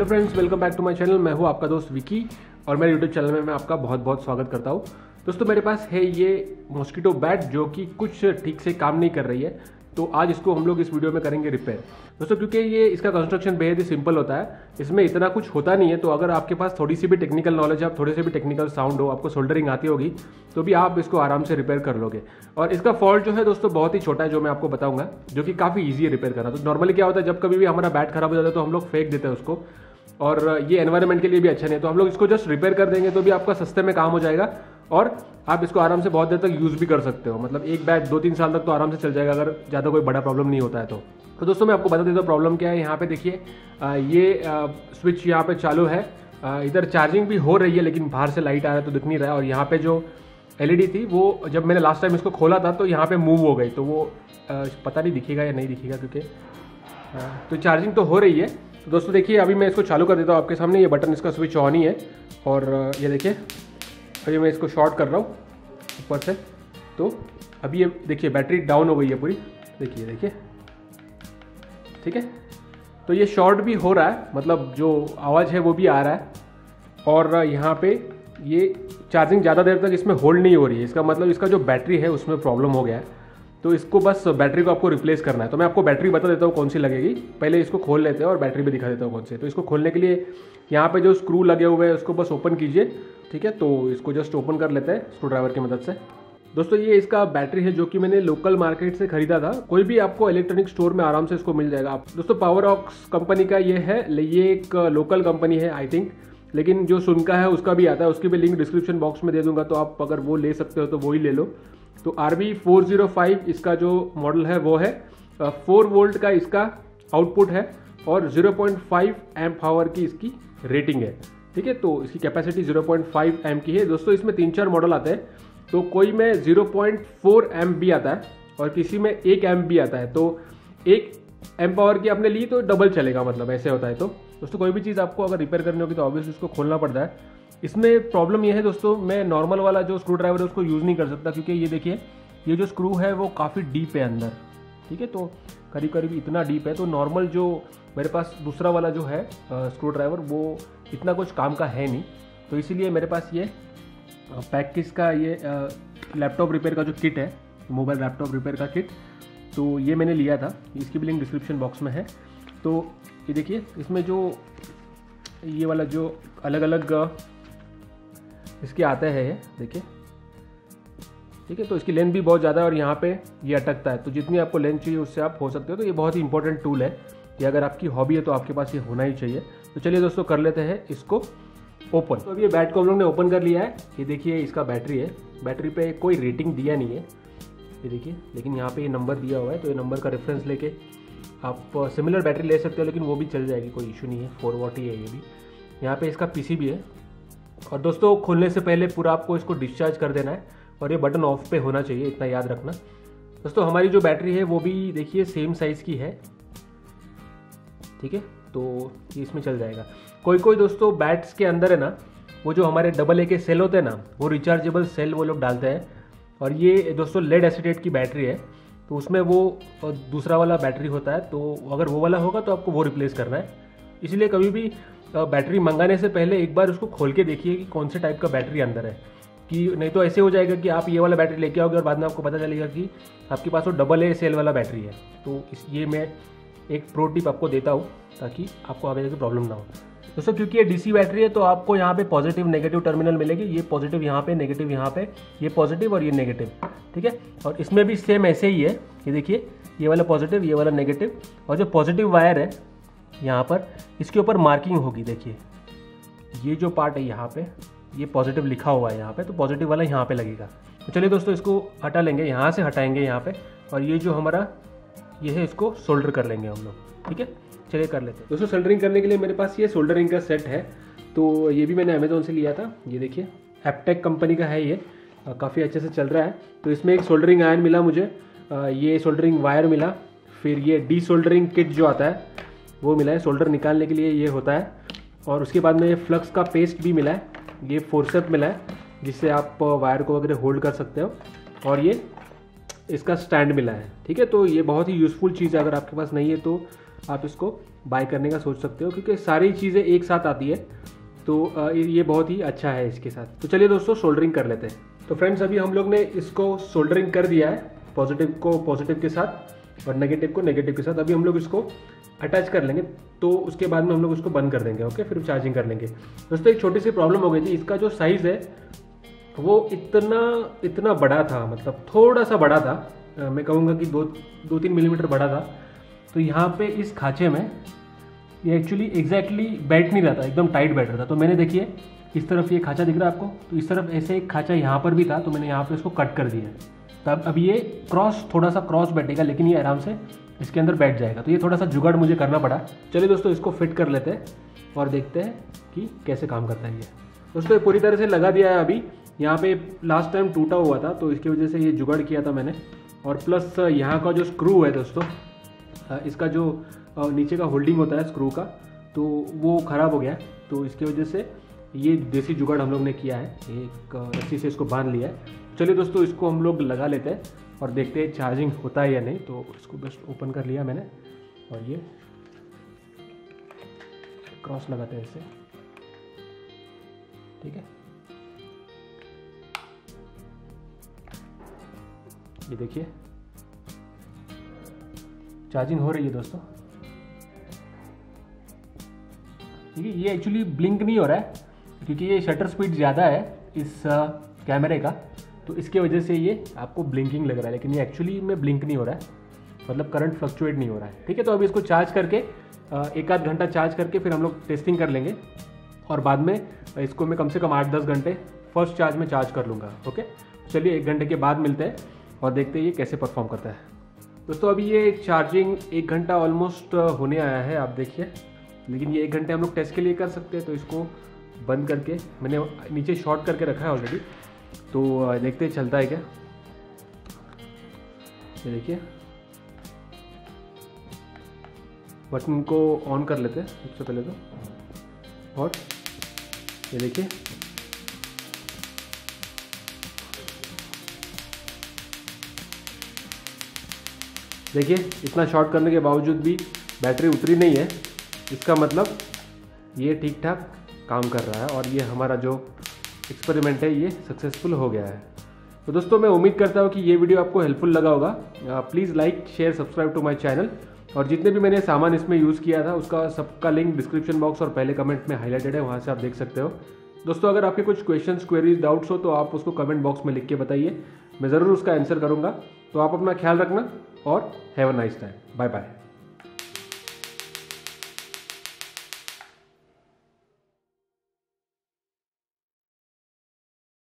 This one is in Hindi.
Hello friends welcome back to my channel मैं हूँ आपका दोस्त विकी और मेरे यूट्यूब चैनल में मैं आपका बहुत बहुत स्वागत करता हूँ। दोस्तों, मेरे पास है ये मॉस्किटो बैट जो कि कुछ ठीक से काम नहीं कर रही है। तो आज इसको हम लोग इस वीडियो में करेंगे रिपेयर दोस्तों, क्योंकि ये इसका कंस्ट्रक्शन बेहद ही सिंपल होता है। इसमें इतना कुछ होता नहीं है तो अगर आपके पास थोड़ी सी भी टेक्निकल नॉलेज है, आप थोड़े से भी टेक्निकल साउंड हो, आपको सोल्डरिंग आती होगी तो भी आप इसको आराम से रिपेयर कर लोगे। और इसका फॉल्ट जो है दोस्तों, बहुत ही छोटा है, जो मैं आपको बताऊँगा, जो कि काफ़ी ईजी है रिपेयर करना। तो नॉर्मली क्या होता है, जब कभी भी हमारा बैट खराब हो जाता है तो हम लोग फेंक देते हैं उसको। और ये एनवायरनमेंट के लिए भी अच्छा नहीं है तो हम लोग इसको जस्ट रिपेयर कर देंगे तो भी आपका सस्ते में काम हो जाएगा और आप इसको आराम से बहुत देर तक यूज़ भी कर सकते हो। मतलब एक बैट दो तीन साल तक तो आराम से चल जाएगा, अगर ज़्यादा कोई बड़ा प्रॉब्लम नहीं होता है तो। तो दोस्तों, मैं आपको बता देता हूँ प्रॉब्लम क्या है। यहाँ पे देखिए ये स्विच यहाँ पे चालू है। इधर चार्जिंग भी हो रही है, लेकिन बाहर से लाइट आ रहा है तो दिख नहीं रहा है। और यहाँ पे जो एलईडी थी, वो जब मैंने लास्ट टाइम इसको खोला था तो यहाँ पे मूव हो गई। तो वो पता नहीं दिखेगा या नहीं दिखेगा क्योंकि तो चार्जिंग तो हो रही है। तो दोस्तों देखिए, अभी मैं इसको चालू कर देता हूँ आपके सामने। ये बटन इसका स्विच ऑन ही है। और, ये देखिए, अभी मैं इसको शॉर्ट कर रहा हूँ ऊपर से। तो अभी ये देखिए, बैटरी डाउन हो गई है पूरी। देखिए देखिए। ठीक है? तो ये शॉर्ट भी हो रहा है। मतलब जो आवाज़ है वो भी आ रहा है। और यहाँ पे ये चार्जिंग ज़्यादा देर तक इसमें होल्ड नहीं हो रही है। इसका मतलब इसका जो बैटरी है, उसमें प्रॉब्लम हो गया है। तो इसको बस बैटरी को आपको रिप्लेस करना है। तो मैं आपको बैटरी बता देता हूँ कौन सी लगेगी। पहले इसको खोल लेते हैं और बैटरी भी दिखा देता हूँ कौन सी। तो इसको खोलने के लिए यहाँ पे जो स्क्रू लगे हुए हैं, उसको बस ओपन कीजिए, ठीक है? तो इसको जस्ट ओपन कर लेते हैं स्क्रू ड्राइवर की मदद से। दोस्तों, ये इसका बैटरी है जो कि मैंने लोकल मार्केट से खरीदा था। कोई भी आपको इलेक्ट्रॉनिक स्टोर में आराम से इसको मिल जाएगा। आप दोस्तों पावर ऑक्स कंपनी का ये है ये एक लोकल कंपनी है आई थिंक लेकिन जो सुनका है, उसका भी आता है। उसकी भी लिंक डिस्क्रिप्शन बॉक्स में दे दूँगा। तो आप अगर वो ले सकते हो तो वो ही ले लो। तो R B four zero five इसका जो मॉडल है वो है फोर वोल्ट का इसका आउटपुट है और zero point five M power की इसकी रेटिंग है। ठीक है तो इसकी capacity zero point five M की है। दोस्तों, इसमें तीन चार मॉडल आते हैं तो कोई में ज़ीरो पॉइंट फोर एम भी आता है और किसी में एक एम भी आता है। तो एक एम पावर की आपने ली तो डबल चलेगा मतलब ऐसे होता है तो। दोस्तों, कोई भी चीज़ आपको अगर रिपेयर करनी होगी तो ऑब्वियसली उसको खोलना पड़ता है। इसमें प्रॉब्लम यह है दोस्तों, मैं नॉर्मल वाला जो स्क्रू ड्राइवर है, उसको यूज़ नहीं कर सकता, क्योंकि ये देखिए, ये जो स्क्रू है, वो काफ़ी डीप है अंदर, ठीक है? तो करीब करीब इतना डीप है तो नॉर्मल जो मेरे पास दूसरा वाला जो है स्क्रू ड्राइवर वो इतना कुछ काम का है नहीं। तो इसीलिए मेरे पास ये पैकिस का ये लैपटॉप रिपेयर का जो किट है मोबाइल लैपटॉप रिपेयर का किट तो ये मैंने लिया था, इसकी भी लिंक डिस्क्रिप्शन बॉक्स में है। तो ये देखिए, इसमें जो ये वाला जो अलग अलग इसके आता है देखिए। ठीक है तो इसकी लेंथ भी बहुत ज़्यादा है और यहाँ पे ये अटकता है। तो जितनी आपको लेंथ चाहिए उससे आप हो सकते हो। तो ये बहुत ही इंपॉर्टेंट टूल है कि अगर आपकी हॉबी है तो आपके पास ये होना ही चाहिए। तो चलिए दोस्तों, कर लेते हैं इसको ओपन तो अभी ये बैट को हम लोग ने ओपन कर लिया है। ये देखिए, इसका बैटरी है। बैटरी पे कोई रेटिंग दिया नहीं है। ये देखिए, लेकिन यहाँ पे ये नंबर दिया हुआ है। तो ये नंबर का रेफरेंस लेके आप सिमिलर बैटरी ले सकते हो, लेकिन वो भी चल जाएगी, कोई इशू नहीं है। फोर वॉट ही है ये भी। यहाँ पे इसका पीसी भी है। और दोस्तों, खोलने से पहले पूरा आपको इसको डिस्चार्ज कर देना है और ये बटन ऑफ़ पे होना चाहिए, इतना याद रखना। दोस्तों, हमारी जो बैटरी है, वो भी देखिए सेम साइज़ की है। ठीक है? तो ये इसमें चल जाएगा। कोई कोई दोस्तों बैट्स के अंदर है ना, वो जो हमारे डबल ए के सेल होते हैं ना, वो रिचार्जेबल सेल वो लोग डालते हैं। और ये दोस्तों लेड एसिडेट की बैटरी है तो उसमें वो दूसरा वाला बैटरी होता है तो अगर वो वाला होगा तो आपको वो रिप्लेस करना है। इसलिए कभी भी बैटरी मंगाने से पहले एक बार उसको खोल के देखिए कि कौन से टाइप का बैटरी अंदर है। कि नहीं तो ऐसे हो जाएगा कि आप ये वाला बैटरी लेके आओगे और बाद में आपको पता चलेगा कि आपके पास वो डबल ए सेल वाला बैटरी है। तो इस, ये मैं एक प्रो टिप आपको देता हूँ ताकि आपको आगे जाकर प्रॉब्लम ना हो। दोस्तों, क्योंकि ये डीसी बैटरी है तो आपको यहाँ पे पॉजिटिव नेगेटिव टर्मिनल मिलेगी। ये पॉजिटिव यहाँ पे नेगेटिव यहाँ पे, ये पॉजिटिव और ये नेगेटिव ठीक है? और इसमें भी सेम ऐसे ही है। ये देखिए, ये वाला पॉजिटिव ये वाला नेगेटिव और जो पॉजिटिव वायर है यहाँ पर। इसके ऊपर मार्किंग होगी, देखिए। ये जो पार्ट है यहाँ पे, ये पॉजिटिव लिखा हुआ है यहाँ पे तो पॉजिटिव वाला यहाँ पे लगेगा। तो चलिए दोस्तों, इसको हटा लेंगे, यहाँ से हटाएँगे यहाँ पे, और ये जो हमारा, ये है, इसको सोल्डर कर लेंगे हम लोग, ठीक है? चलिए कर लेते हैं। दोस्तों सोल्डरिंग करने के लिए मेरे पास ये सोल्डरिंग का सेट है तो ये भी मैंने अमेजोन से लिया था। ये देखिए एपटेक कंपनी का है ये काफ़ी अच्छे से चल रहा है। तो इसमें एक सोल्डरिंग आयन मिला मुझे ये सोल्डरिंग वायर मिला, फिर ये डी सोल्डरिंग किट जो आता है वो मिला है सोल्डर निकालने के लिए ये होता है। और उसके बाद में फ्लक्स का पेस्ट भी मिला है। ये फोरसेप मिला है, जिससे आप वायर को वगैरह होल्ड कर सकते हो। और ये इसका स्टैंड मिला है, ठीक है? तो ये बहुत ही यूज़फुल चीज़ है, अगर आपके पास नहीं है तो आप इसको बाय करने का सोच सकते हो, क्योंकि सारी चीज़ें एक साथ आती है। तो ये बहुत ही अच्छा है इसके साथ। तो चलिए दोस्तों सोल्डरिंग कर लेते हैं। तो फ्रेंड्स अभी हम लोग ने इसको सोल्डरिंग कर दिया है पॉजिटिव को पॉजिटिव के साथ और नेगेटिव को नेगेटिव के साथ। अभी हम लोग इसको अटैच कर लेंगे तो उसके बाद में हम लोग उसको बंद कर देंगे, ओके? फिर चार्जिंग कर लेंगे। दोस्तों, एक छोटी सी प्रॉब्लम हो गई थी, इसका जो साइज़ है, वो इतना इतना बड़ा था मतलब थोड़ा सा बड़ा था मैं कहूँगा कि दो दो तीन मिलीमीटर बड़ा था। तो यहाँ पे इस खाँचे में ये एक्चुअली एग्जैक्टली बैठ नहीं रहा था, एकदम टाइट बैठ रहा था। तो मैंने देखिए, इस तरफ़ ये खाँचा दिख रहा है आपको? तो इस तरफ़ ऐसे एक खाँचा यहाँ पर भी था तो मैंने यहाँ पर इसको कट कर दिया। तब, अब ये क्रॉस थोड़ा सा क्रॉस बैठेगा, लेकिन ये आराम से इसके अंदर बैठ जाएगा। तो ये थोड़ा सा जुगाड़ मुझे करना पड़ा। चलिए दोस्तों, इसको फिट कर लेते हैं और देखते हैं कि कैसे काम करता है ये। दोस्तों, ये पूरी तरह से लगा दिया है अभी। यहाँ पे लास्ट टाइम टूटा हुआ था तो इसकी वजह से ये जुगाड़ किया था मैंने। और प्लस यहाँ का जो स्क्रू है दोस्तों इसका जो नीचे का होल्डिंग होता है स्क्रू का तो वो ख़राब हो गया। तो इसकी वजह से ये देसी जुगाड़ हम लोग ने किया है। एक रस्सी से इसको बाँध लिया है। चलिए दोस्तों, इसको हम लोग लगा लेते हैं। और देखते हैं चार्जिंग होता है या नहीं तो इसको बस ओपन कर लिया मैंने। और ये क्रॉस लगाते हैं इसे। ठीक है? ये देखिए। चार्जिंग हो रही है दोस्तों। ठीक है ये एक्चुअली ब्लिंक नहीं हो रहा है, क्योंकि ये शटर स्पीड ज़्यादा है इस कैमरे का। तो इसके वजह से ये आपको ब्लिंकिंग लग रहा है, लेकिन ये एक्चुअली में ब्लिंक नहीं हो रहा है। मतलब करंट फ्लक्चुएट नहीं हो रहा है। ठीक है तो अभी इसको चार्ज करके एक आध घंटा चार्ज करके फिर हम लोग टेस्टिंग कर लेंगे। और बाद में इसको मैं कम से कम आठ दस घंटे फ़र्स्ट चार्ज में चार्ज कर लूँगा ओके चलिए, एक घंटे के बाद मिलते हैं और देखते हैं ये कैसे परफॉर्म करता है। दोस्तों, अभी ये चार्जिंग एक घंटा ऑलमोस्ट होने आया है, आप देखिए। लेकिन ये एक घंटे हम लोग टेस्ट के लिए कर सकते हैं तो इसको बंद करके, मैंने नीचे शॉर्ट करके रखा है ऑलरेडी तो देखते चलता है क्या? ये देखिए। बटन को ऑन कर लेते हैं, सबसे पहले तो। और ये देखिए। देखिए, इतना शॉर्ट करने के बावजूद भी बैटरी उतरी नहीं है। इसका मतलब ये ठीक ठाक काम कर रहा है और ये हमारा जो एक्सपेरिमेंट है, ये सक्सेसफुल हो गया है। तो दोस्तों, मैं उम्मीद करता हूँ कि ये वीडियो आपको हेल्पफुल लगा होगा। Please like share subscribe to my channel और जितने भी मैंने सामान इसमें यूज़ किया था, उसका सबका लिंक डिस्क्रिप्शन बॉक्स और पहले कमेंट में हाईलाइटेड है, वहाँ से आप देख सकते हो। दोस्तों, अगर आपके कुछ क्वेश्चन क्वेरीज डाउट्स हो तो आप उसको कमेंट बॉक्स में लिख के बताइए। मैं ज़रूर उसका आंसर करूँगा। तो आप अपना ख्याल रखना और have a nice time bye bye